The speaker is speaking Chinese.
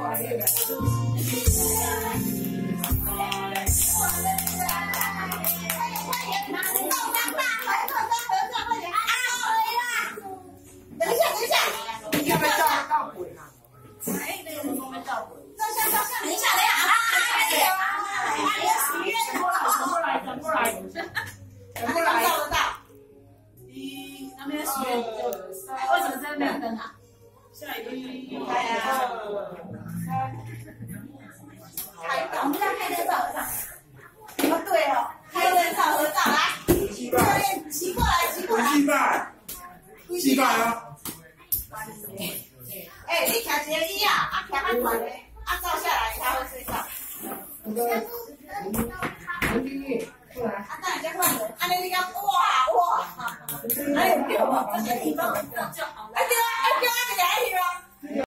到啦！等一下，等一下，你干嘛？到会了？哎，那个我们下会。坐下，坐下，等一下，等一下，啊啊啊！对，啊，要许愿过了，过来，过来，过来，过来，到到到。一，他们要许愿，为什么这样亮灯啊？下一个，对呀。开，灯照合照。对哦，开灯照合照，来，骑过来，骑过来。哎，你徛这个椅啊，啊，徛蛮乖。啊，照下来，他好欣赏。林依依，过来。啊，换人，啊，你那个哇哇。还有票吗？你帮我就好了。